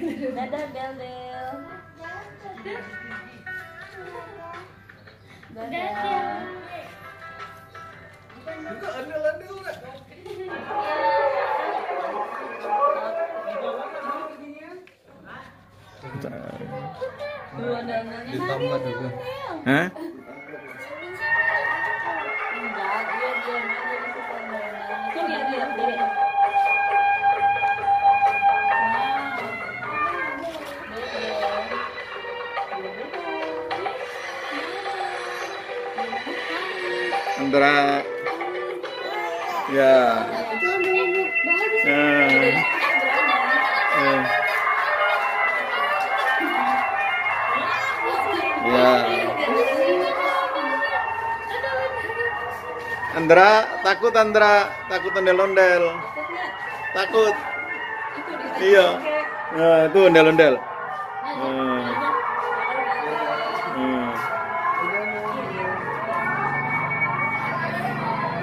Dadah Del Del. Dadah. Ditambah juga. Hah? Antara ya. Ya. Ya. Ya. Andra takut Andra takut ondel-ondel takut iya nah, itu ondel-ondel.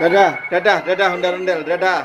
Dadah. dadah dadah dadah ondel-ondel dadah Dadah.